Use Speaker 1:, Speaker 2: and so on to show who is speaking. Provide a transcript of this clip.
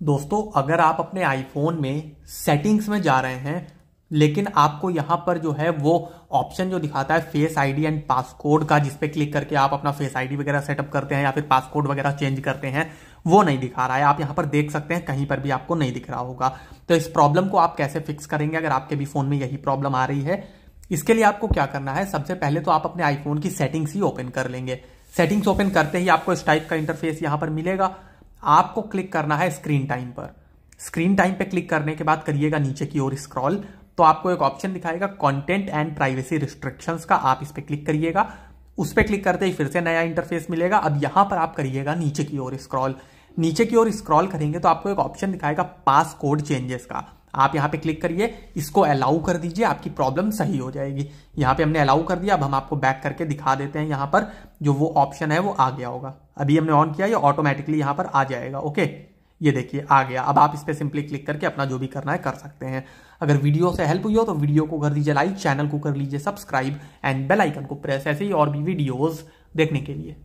Speaker 1: दोस्तों, अगर आप अपने आईफोन में सेटिंग्स में जा रहे हैं, लेकिन आपको यहाँ पर जो है वो ऑप्शन जो दिखाता है फेस आईडी एंड पासकोड का जिसपे क्लिक करके आप अपना फेस आईडी वगैरह सेटअप करते हैं या फिर पासकोड वगैरह चेंज करते हैं, वो नहीं दिखा रहा है। आप यहाँ पर देख सकते हैं, कहीं पर भी आपको नहीं दिख रहा होगा। तो इस प्रॉब्लम को आप कैसे फिक्स करेंगे अगर आपके भी फ़ोन में यही प्रॉब्लम आ रही है? इसके लिए आपको क्या करना है, सबसे पहले तो आप अपने आईफोन की सेटिंग्स ही ओपन कर लेंगे। सेटिंग्स ओपन करते ही आपको इस टाइप का इंटरफेस यहाँ पर मिलेगा। आपको क्लिक करना है स्क्रीन टाइम पर। स्क्रीन टाइम पे क्लिक करने के बाद करिएगा नीचे की ओर स्क्रॉल तो आपको एक ऑप्शन दिखाएगा कंटेंट एंड प्राइवेसी रिस्ट्रिक्शंस का। आप इस पर क्लिक करिएगा, उस पर क्लिक करते ही फिर से नया इंटरफेस मिलेगा। अब यहाँ पर आप करिएगा नीचे की ओर स्क्रॉल। नीचे की ओर स्क्रॉल करेंगे तो आपको एक ऑप्शन दिखाएगा पास कोड चेंजेस का। आप यहाँ पे क्लिक करिए, इसको अलाउ कर दीजिए, आपकी प्रॉब्लम सही हो जाएगी। यहाँ पे हमने अलाउ कर दिया, अब हम आपको बैक करके दिखा देते हैं यहाँ पर, जो वो ऑप्शन है वो आ गया होगा। अभी हमने ऑन किया, ये ऑटोमेटिकली यहाँ पर आ जाएगा ओके ये देखिए, आ गया। अब आप इस पर सिंपली क्लिक करके अपना जो भी करना है, कर सकते हैं। अगर वीडियो से हेल्प हुई हो तो वीडियो को कर दीजिए लाइक चैनल को कर लीजिए सब्सक्राइब एंड बेल आइकन को प्रेस ऐसे ही और भी वीडियोस देखने के लिए।